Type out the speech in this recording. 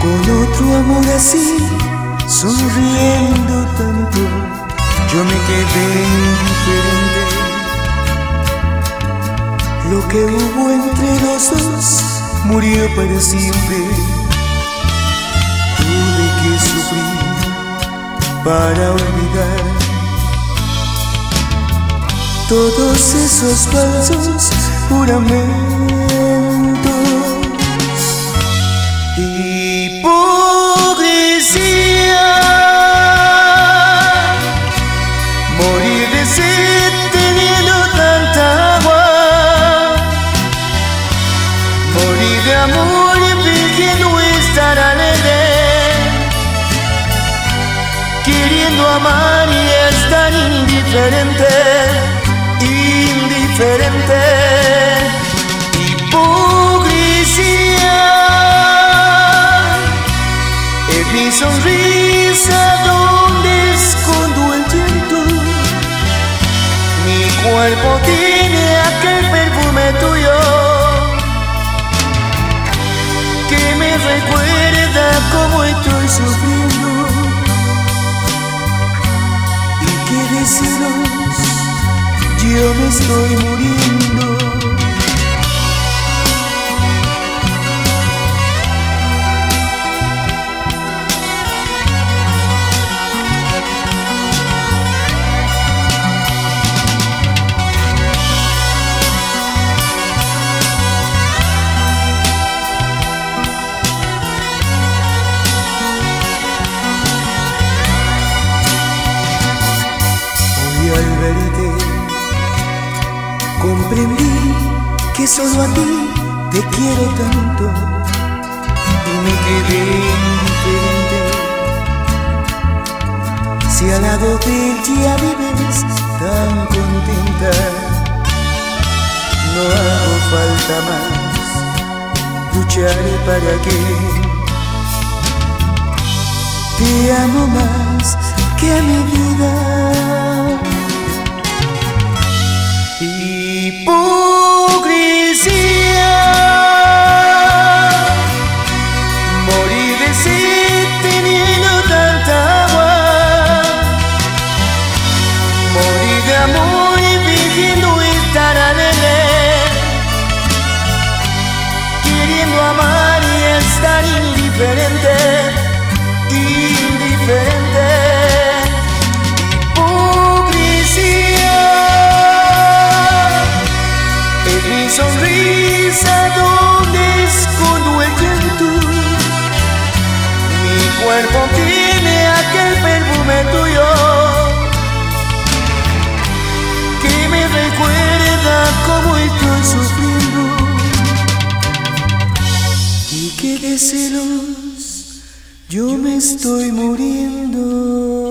con otro amor así, sonriendo tanto, yo me quedé indiferente. Lo que hubo entre los dos murió para siempre. Tuve que sufrir para olvidar todos esos falsos juramentos. Amar y es tan indiferente, indiferente. Hipocresía es mi sonrisa donde escondo el llanto. Mi cuerpo tiene aquel perfume tuyo que me recuerda cómo estoy estoy muriendo. Comprendí que solo a ti te quiero tanto y me quedé indiferente. Si al lado de él ya vives tan contenta, no hago falta más, lucharé para que te amo más que a mi vida. Indiferente Indiferente celos yo me estoy muriendo.